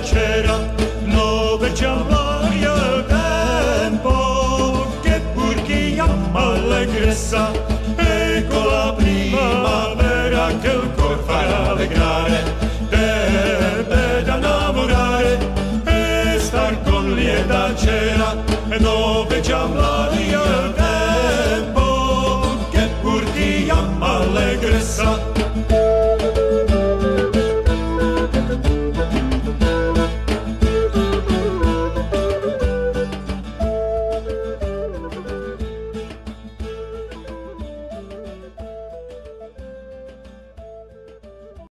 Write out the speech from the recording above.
tacera, no perciò voglio tempo che purché m'allegressa, ecco la primavera che il cor farà allegrare, deve da innamorare e star con lieta cera, e dove già voglio tempo che purché m'allegressa,